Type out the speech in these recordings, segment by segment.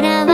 らは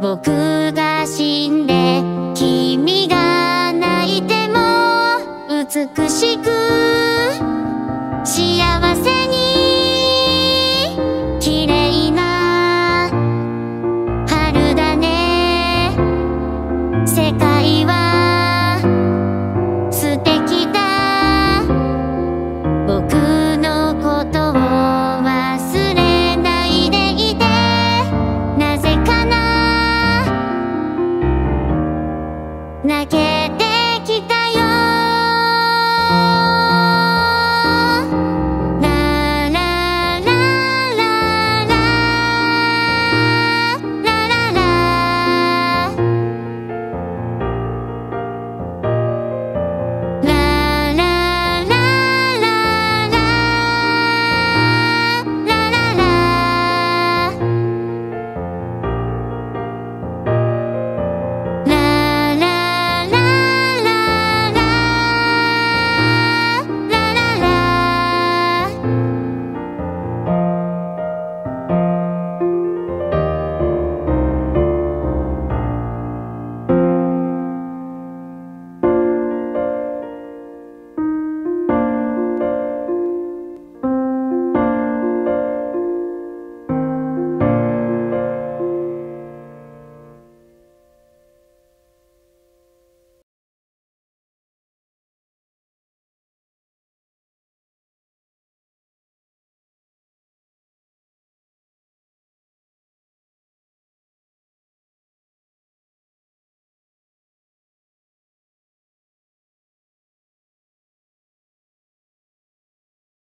僕が死んで君が泣いても美しく